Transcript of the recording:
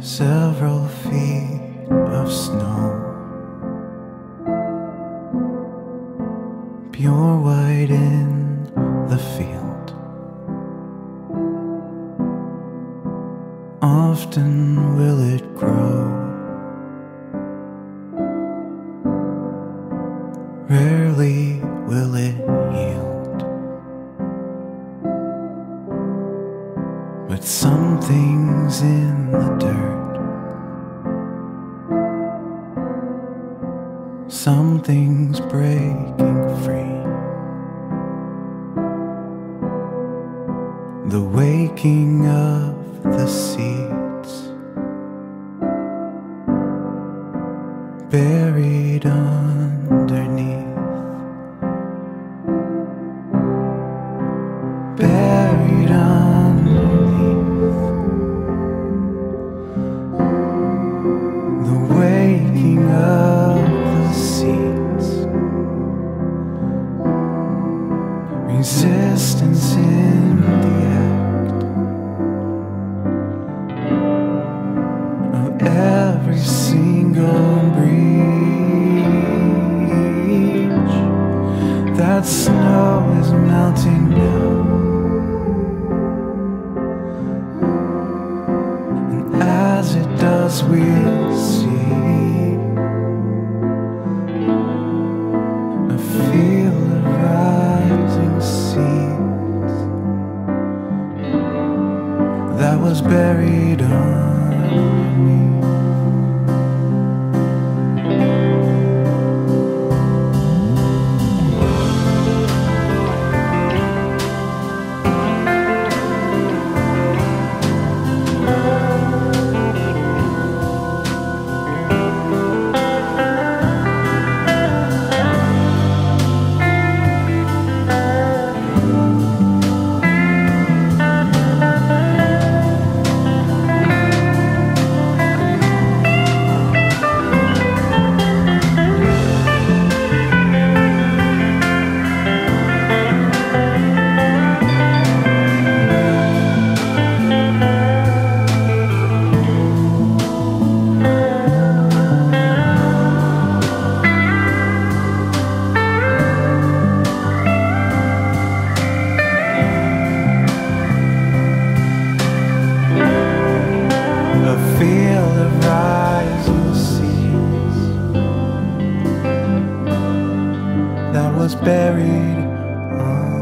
several feet of snow. Pure white in the field. Often will it grow. Rarely will it But something's in the dirt. Something's breaking free. The waking of the seeds buried underneath. Resistance in buried underneath. Buried underneath.